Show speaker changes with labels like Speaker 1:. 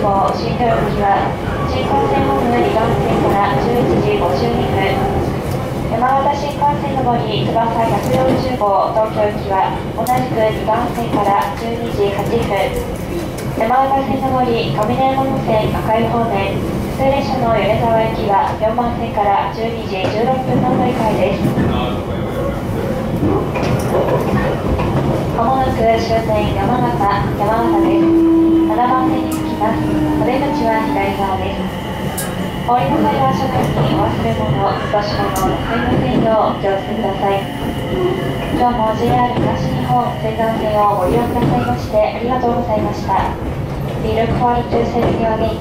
Speaker 1: 号新豊行きは新幹線ホーム2番線から11時52分山形新幹線の上り翼140号東京行きは同じく2番線から12時8分山形線上り上山本線赤い方面普通列車の米沢行きは4番線から12時16分の乗り換えですまもなく終点山形山形ですますお出口は左側です。お降りの際は車内にお忘れ物落とし物なさいませんようお気をつけください今日も JR 東日本仙山線をご利用くださいましてありがとうございました。We look forward to serving you again